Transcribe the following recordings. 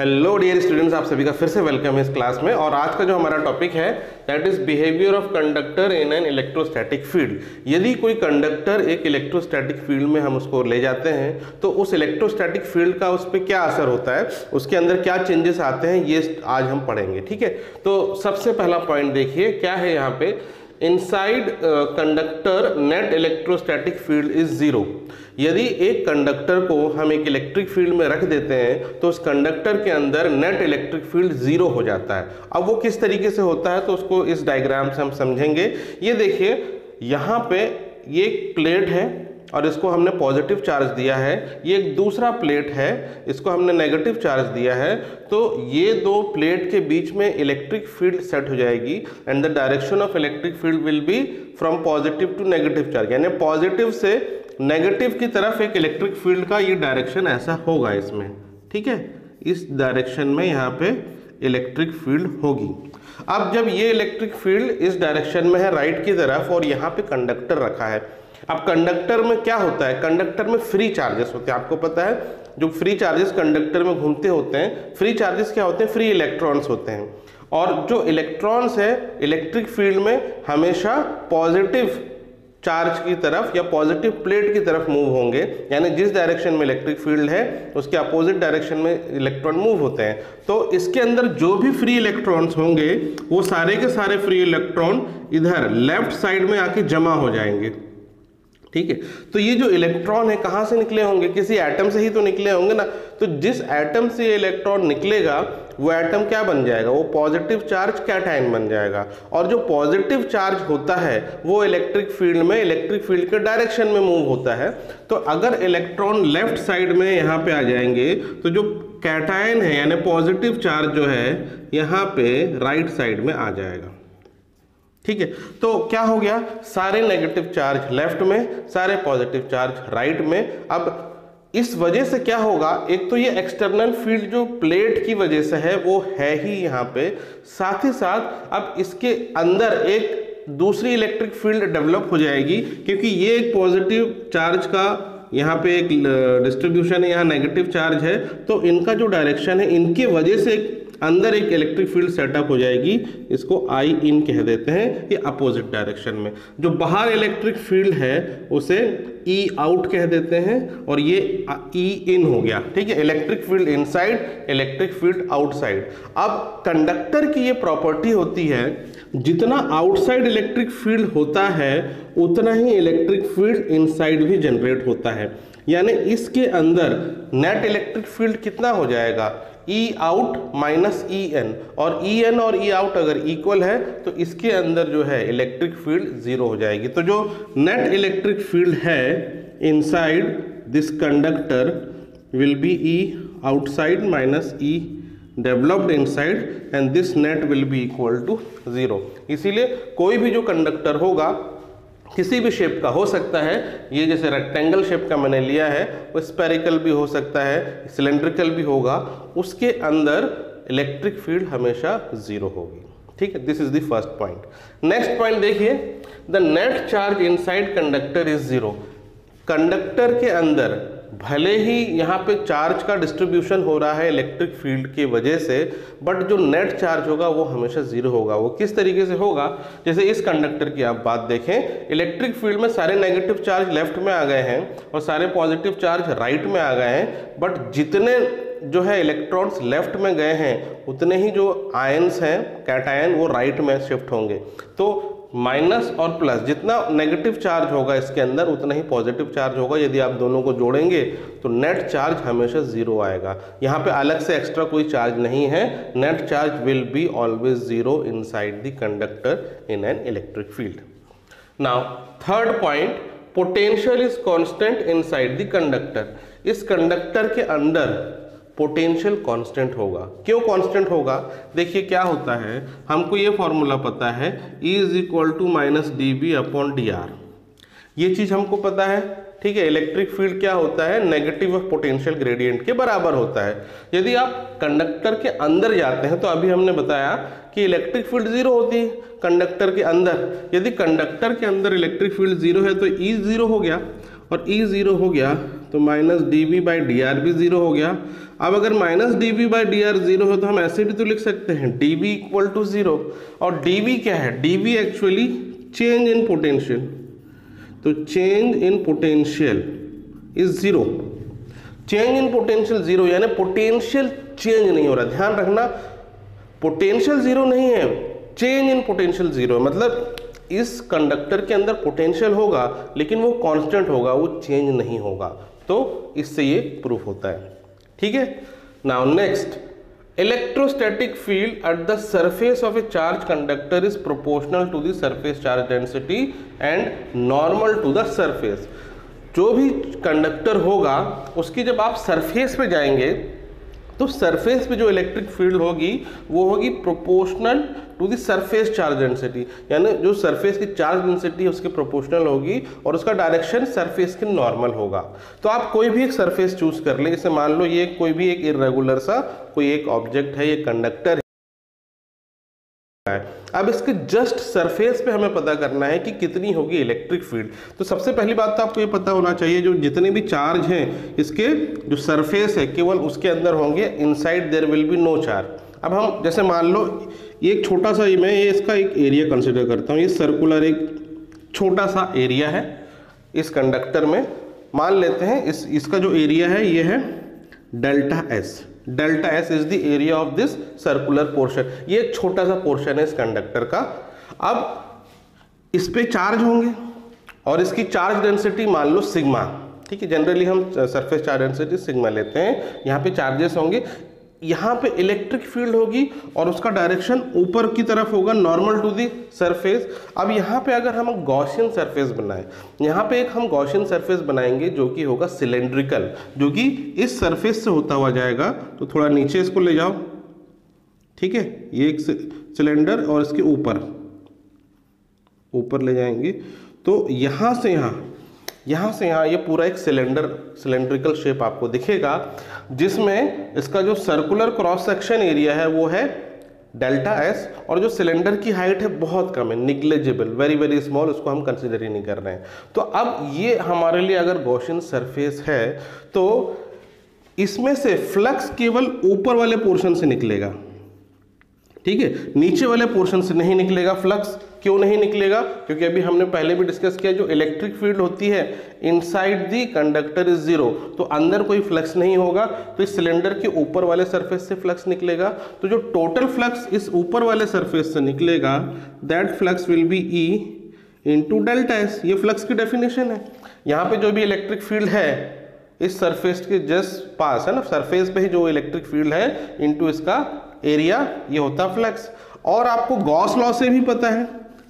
Hello dear students आप सभी का फिर से वेलकम है इस क्लास में। और आज का जो हमारा टॉपिक है that is behaviour of conductor in an electrostatic field यदि कोई कंडक्टर एक इलेक्ट्रोस्टैटिक फ़ील्ड में हम उसको ले जाते हैं तो उस इलेक्ट्रोस्टैटिक फ़ील्ड का उस पर क्या असर होता है? उसके अंदर क्या चेंजेस आते हैं? ये आज हम पढ़ेंगे, ठीक है? तो सबसे पहला पॉइंट देखिए, क्या है यहाँ पे? Inside conductor net electrostatic field is zero यदि एक कंडक्टर को हम एक इलेक्ट्रिक फ़ील्ड में रख देते हैं तो उस कंडक्टर के अंदर नेट इलेक्ट्रिक फ़ील्ड ज़ीरो हो जाता है। अब वो किस तरीके से होता है तो उसको इस डायग्राम से हम समझेंगे। ये देखिए, यहाँ पे ये एक प्लेट है, और इसको हमने पॉजिटिव चार्ज दिया है। ये एक दूसरा प्लेट है, इसको हमने नेगेटिव चार्ज दिया है। तो ये दो प्लेट के बीच में इलेक्ट्रिक फ़ील्ड सेट हो जाएगी and the direction of electric field will be from positive to negative charge यानी पॉजिटिव से नेगेटिव की तरफ़ एक इलेक्ट्रिक फ़ील्ड का ये डायरेक्शन ऐसा होगा इसमें, ठीक है? इस डायरेक्शन में यहाँ पे इलेक्ट्रिक फ़ील्ड होगी। अब जब ये इलेक्ट्रिक फ़ील्ड इस डायरेक्शन में है राइट की तरफ़, और यहाँ पे कंडक्टर रखा है, अब कंडक्टर में क्या होता है? कंडक्टर में फ्री चार्जेस होते हैं। आपको पता है, जो फ्री चार्जेस कंडक्टर में घूमते होते हैं फ्री चार्जेस क्या होते हैं? फ्री इलेक्ट्रॉन्स होते हैं। और जो इलेक्ट्रॉन्स है इलेक्ट्रिक फ़ील्ड में हमेशा पॉजिटिव चार्ज की तरफ़ या पॉजिटिव प्लेट की तरफ़ मूव होंगे, यानी जिस डायरेक्शन में इलेक्ट्रिक फ़ील्ड है, उसके अपोजिट डायरेक्शन में इलेक्ट्रॉन मूव होते हैं। तो इसके अंदर जो भी फ्री इलेक्ट्रॉन्स होंगे, वो सारे के सारे फ्री इलेक्ट्रॉन इधर लेफ़्ट साइड में आके जमा हो जाएँगे। ठीक है? तो ये जो इलेक्ट्रॉन है, कहाँ से निकले होंगे? किसी एटम से ही तो निकले होंगे ना? तो जिस एटम से ये इलेक्ट्रॉन निकलेगा, वो एटम क्या बन जाएगा? वो पॉजिटिव चार्ज कैटाइन बन जाएगा? और जो पॉजिटिव चार्ज होता है, वो इलेक्ट्रिक फ़ील्ड में इलेक्ट्रिक फ़ील्ड के डायरेक्शन में मूव होता है। तो अगर इलेक्ट्रॉन लेफ़्ट साइड में यहाँ पे आ जाएँगे तो जो कैटाइन है, यानी पॉजिटिव चार्ज जो है, यहाँ पे राइट साइड में आ जाएगा। ठीक है? तो क्या हो गया? सारे नेगेटिव चार्ज लेफ़्ट में, सारे पॉजिटिव चार्ज राइट में। अब इस वजह से क्या होगा? एक तो ये एक्सटर्नल फ़ील्ड जो प्लेट की वजह से है, वो है ही यहाँ पे। साथ ही साथ अब इसके अंदर एक दूसरी इलेक्ट्रिक फ़ील्ड डेवलप हो जाएगी, क्योंकि ये एक पॉजिटिव चार्ज का यहाँ पे एक डिस्ट्रीब्यूशन है, यहाँ नेगेटिव चार्ज है। तो इनका जो डायरेक्शन है, इनके वजह से एक अंदर एक इलेक्ट्रिक फ़ील्ड सेटअप हो जाएगी। इसको आई इन कह देते हैं, ये अपोजिट डायरेक्शन में। जो बाहर इलेक्ट्रिक फ़ील्ड है, उसे ई e आउट कह देते हैं, और ये ई इन e हो गया। ठीक है electric field inside electric field outside अब कंडक्टर की ये प्रॉपर्टी होती है, जितना आउटसाइड इलेक्ट्रिक फ़ील्ड होता है, उतना ही इलेक्ट्रिक फ़ील्ड इनसाइड भी जनरेट होता है। यानी इसके अंदर नेट इलेक्ट्रिक फ़ील्ड कितना हो जाएगा? E out minus E N और ई एन और ई e आउट अगर इक्वल है तो इसके अंदर जो है इलेक्ट्रिक फ़ील्ड ज़ीरो हो जाएगी। तो जो नेट इलेक्ट्रिक फ़ील्ड है inside this conductor will be E outside minus E developed inside and this net will be equal to zero इसीलिए कोई भी जो कंडक्टर होगा किसी भी शेप का हो सकता है। ये जैसे रेक्टेंगल शेप का मैंने लिया है, वो स्पेरिकल भी हो सकता है सिलेंड्रिकल भी होगा। उसके अंदर इलेक्ट्रिक फ़ील्ड हमेशा ज़ीरो होगी। ठीक है this is the first point next point देखिए the net charge inside conductor is zero conductor के अंदर भले ही यहाँ पे चार्ज का डिस्ट्रीब्यूशन हो रहा है इलेक्ट्रिक फ़ील्ड की वजह से बट जो नेट चार्ज होगा वो हमेशा ज़ीरो होगा। वो किस तरीके से होगा? जैसे इस कंडक्टर की आप बात देखें इलेक्ट्रिक फ़ील्ड में सारे नेगेटिव चार्ज लेफ़्ट में आ गए हैं और सारे पॉजिटिव चार्ज राइट में आ गए हैं बट जितने जो है इलेक्ट्रॉन्स लेफ़्ट में गए हैं, उतने ही जो आयंस हैं कैटायन वो राइट में शिफ्ट होंगे। तो माइनस और प्लस, जितना नेगेटिव चार्ज होगा इसके अंदर, उतना ही पॉजिटिव चार्ज होगा। यदि आप दोनों को जोड़ेंगे तो नेट चार्ज हमेशा ज़ीरो आएगा। यहाँ पे अलग से एक्स्ट्रा कोई चार्ज नहीं है। Net charge will be always zero inside the conductor in an electric field now third point potential is constant inside the conductor इस कंडक्टर के अंदर पोटेंशियल कांस्टेंट होगा। क्यों कांस्टेंट होगा? देखिए क्या होता है, हमको ये फॉर्मूला पता है E is equal to minus D B upon D R ये चीज़ हमको पता है, ठीक है? इलेक्ट्रिक फ़ील्ड क्या होता है? नेगेटिव ऑफ़ पोटेंशियल ग्रेडियंट के बराबर होता है। यदि आप कंडक्टर के अंदर जाते हैं तो अभी हमने बताया कि इलेक्ट्रिक फ़ील्ड ज़ीरो होती है कंडक्टर के अंदर। यदि कंडक्टर के अंदर इलेक्ट्रिक फ़ील्ड ज़ीरो है तो ई e ज़ीरो हो गया। और ई e ज़ीरो हो गया तो minus D V by D R भी ज़ीरो हो गया। अब अगर minus D V by D R zero है तो हम ऐसे भी तो लिख सकते हैं, D V equal to zero. और डी वी क्या है? D V actually change in potential तो change in potential is zero change in potential zero यानी पोटेंशियल चेंज नहीं हो रहा। ध्यान रखना पोटेंशियल ज़ीरो नहीं है चेंज इन पोटेंशियल ज़ीरो मतलब इस कंडक्टर के अंदर पोटेंशियल होगा, लेकिन वो कांस्टेंट होगा, वो चेंज नहीं होगा। तो इससे ये प्रूफ होता है। ठीक है? Now next electrostatic field at the surface of a charge conductor is proportional to the surface charge density and normal to the surface जो भी कंडक्टर होगा, उसकी जब आप सरफेस पे जाएँगे तो सरफेस पे जो इलेक्ट्रिक फ़ील्ड होगी, वो होगी proportional to the surface charge density यानी जो सरफेस की चार्ज डेंसिटी है, उसके प्रोपोर्शनल होगी और उसका डायरेक्शन सरफेस के नॉर्मल होगा। तो आप कोई भी एक सरफेस चूज़ कर ले। जैसे मान लो ये कोई भी एक इरेगुलर सा, कोई एक ऑब्जेक्ट है, ये कंडक्टर अब इसके जस्ट सरफेस पे हमें पता करना है कि कितनी होगी इलेक्ट्रिक फ़ील्ड तो सबसे पहली बात तो आपको ये पता होना चाहिए, जो जितने भी चार्ज हैं, इसके जो सरफेस है, केवल उसके अंदर होंगे inside there will be no charge अब हम, जैसे मान लो एक छोटा सा, मैं ये इसका एक एरिया कंसिडर करता हूँ। ये सर्कुलर एक छोटा सा एरिया है इस कंडक्टर में। मान लेते हैं, इस, इसका जो एरिया है, ये है delta S delta S is the area of this circular portion. ये एक छोटा सा पोर्शन है इस कंडक्टर का। अब इस पे चार्ज होंगे और इसकी चार्ज डेंसिटी मान लो सिग्मा। ठीक है, जनरली हम सरफेस चार्ज डेंसिटी सिग्मा लेते हैं। यहाँ पे चार्जेस होंगे। यहाँ पे इलेक्ट्रिक फ़ील्ड होगी और उसका डायरेक्शन ऊपर की तरफ़ होगा नॉर्मल टू दी सरफेस अब यहाँ पे अगर हम गॉशियन सरफेस बनाएँ, यहाँ पे एक हम गॉशियन सरफेस बनाएँगे जो कि होगा सिलेंड्रिकल जो कि इस सरफेस से होता हुआ जाएगा। तो थोड़ा नीचे इसको ले जाओ। ठीक है? ये एक सिलेंडर और इसके ऊपर। ऊपर ले जाएँगे। तो यहाँ से यहाँ यहाँ से यहाँ ये पूरा एक सिलेंडर सिलेंड्रिकल शेप आपको दिखेगा, जिसमें इसका जो सर्कुलर क्रॉस सेक्शन एरिया है, वो है डेल्टा एस और जो सिलेंडर की हाइट है, बहुत कम है निग्लेजिबल वेरी वेरी स्मॉल उसको हम कंसिडर ही नहीं कर रहे हैं। तो अब ये हमारे लिए अगर गौशन सरफेस है तो इसमें से फ्लक्स केवल ऊपर वाले पोर्शन से निकलेगा। ठीक है? नीचे वाले पोर्शन से नहीं निकलेगा फ्लक्स क्यों नहीं निकलेगा? क्योंकि अभी हमने पहले भी डिस्कस किया, जो इलेक्ट्रिक फ़ील्ड होती है inside the conductor is zero तो अंदर कोई फ्लक्स नहीं होगा तो इस सिलेंडर के ऊपर वाले सरफेस से फ्लक्स निकलेगा. तो जो टोटल फ्लक्स इस ऊपर वाले सरफेस से निकलेगा that flux will be E into delta S ये फ्लक्स की डेफिनेशन है. यहाँ पे जो भी इलेक्ट्रिक फ़ील्ड है, इस सरफेस के जस्ट पास है ना? सरफेस पे ही जो इलेक्ट्रिक फ़ील्ड है इनटू इसका एरिया ये होता है फ्लक्स और आपको गॉस लॉ से भी पता है,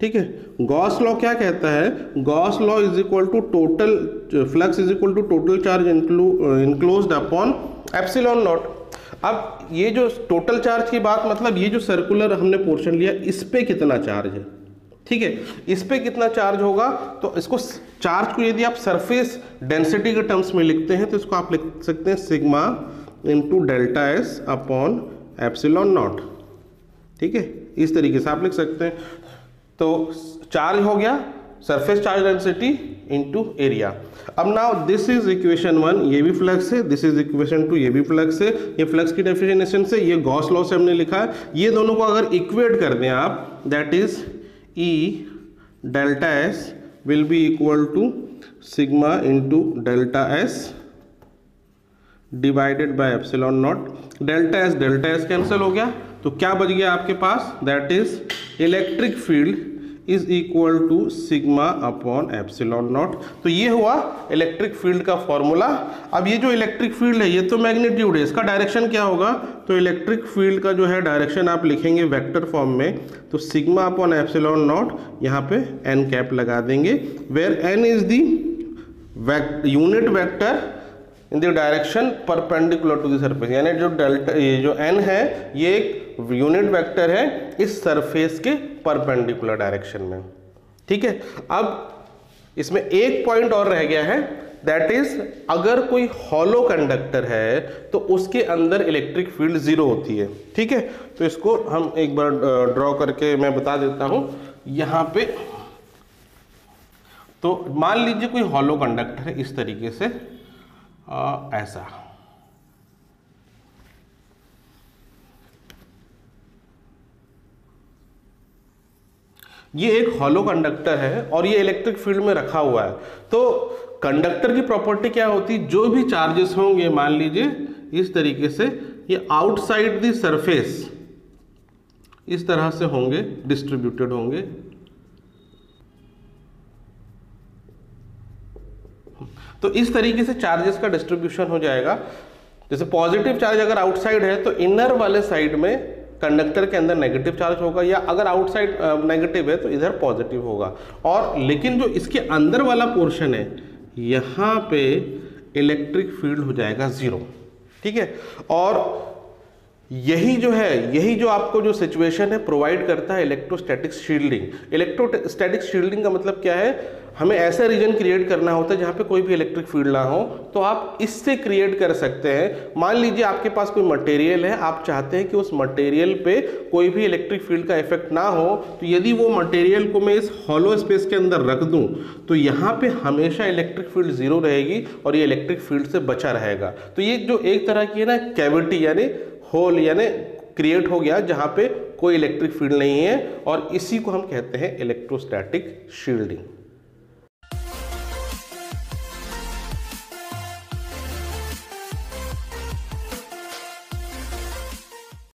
ठीक है? गॉस लॉ क्या कहता है? Gauss law is equal to total flux is equal to total charge enclose upon epsilon naught अब ये जो टोटल चार्ज की बात मतलब ये जो सर्कुलर हमने पोर्शन लिया, इस पे कितना चार्ज है? ठीक है? इस पे कितना चार्ज होगा? तो इसको चार्ज को यदि आप सरफेस डेंसिटी के टर्म्स में लिखते हैं तो इसको आप लिख सकते हैं sigma into delta S upon epsilon naught. ठीक है? इस तरीके से आप लिख सकते हैं। तो चार्ज हो गया surface charge density into area अब now this is equation one ये भी फ्लक्स है। दिस इज़ इक्वेशन टू ये भी फ्लक्स है। ये फ्लक्स की डेफिनेशन से ये गॉस लॉ से हमने लिखा है। ये दोनों को अगर इक्वेट कर दें आप that is E delta S will be equal to sigma into delta S divided by epsilon naught delta S delta S cancel हो गया। तो क्या बच गया आपके पास? That is electric field is equal to sigma upon epsilon naught तो ये हुआ इलेक्ट्रिक फ़ील्ड का फॉर्मूला अब ये जो इलेक्ट्रिक फ़ील्ड है, ये तो मैग्नीट्यूड है। इसका डायरेक्शन क्या होगा? तो इलेक्ट्रिक फ़ील्ड का जो है डायरेक्शन आप लिखेंगे वेक्टर फॉर्म में। तो सिग्मा अपॉन एप्सिलॉन नॉट यहाँ पे एन कैप लगा देंगे। Where N is the unit vector in the direction perpendicular to the surface, यानी जो डेल्टा, ये जो एन है, ये एक यूनिट वेक्टर है इस सरफेस के परपेंडिकुलर डायरेक्शन में। ठीक है? अब इसमें एक पॉइंट और रह गया है दैट इज़ अगर कोई हॉलो कंडक्टर है तो उसके अंदर इलेक्ट्रिक फ़ील्ड ज़ीरो होती है। ठीक है? तो इसको हम एक बार ड्रॉ करके मैं बता देता हूँ। यहाँ पे तो मान लीजिए कोई हॉलो कंडक्टर है, इस तरीके से। आ, ऐसा। ये एक हॉलो कंडक्टर है और ये इलेक्ट्रिक फ़ील्ड में रखा हुआ है। तो कंडक्टर की प्रॉपर्टी क्या होती? जो भी चार्जेस होंगे मान लीजिए इस तरीके से ये आउटसाइड द सरफेस इस तरह से होंगे डिस्ट्रीब्यूटेड होंगे। तो इस तरीके से चार्जेस का डिस्ट्रीब्यूशन हो जाएगा। जैसे पॉजिटिव चार्ज अगर आउटसाइड है तो इनर वाले साइड में कंडक्टर के अंदर नेगेटिव चार्ज होगा, या अगर आउटसाइड नेगेटिव है तो इधर पॉजिटिव होगा। और लेकिन जो इसके अंदर वाला पोर्शन है, यहाँ पे इलेक्ट्रिक फ़ील्ड हो जाएगा ज़ीरो ठीक है? और यही जो है, यही जो आपको जो सिचुएशन है प्रोवाइड करता है इलेक्ट्रोस्टैटिक शील्डिंग इलेक्ट्रोस्टैटिक शील्डिंग का मतलब क्या है? हमें ऐसा रीजन क्रिएट करना होता है जहाँ पे कोई भी इलेक्ट्रिक फ़ील्ड ना हो तो आप इससे क्रिएट कर सकते हैं। मान लीजिए आपके पास कोई मटेरियल है, आप चाहते हैं कि उस मटेरियल पे कोई भी इलेक्ट्रिक फ़ील्ड का इफ़ेक्ट ना हो तो यदि वो मटेरियल को मैं इस हॉलो स्पेस के अंदर रख दूँ तो यहाँ पे हमेशा इलेक्ट्रिक फ़ील्ड ज़ीरो रहेगी और ये इलेक्ट्रिक फ़ील्ड से बचा रहेगा। तो ये जो एक तरह की है ना कैविटी यानी होल यानी क्रिएट हो गया जहाँ पे कोई इलेक्ट्रिक फ़ील्ड नहीं है और इसी को हम कहते हैं इलेक्ट्रोस्टैटिक शील्डिंग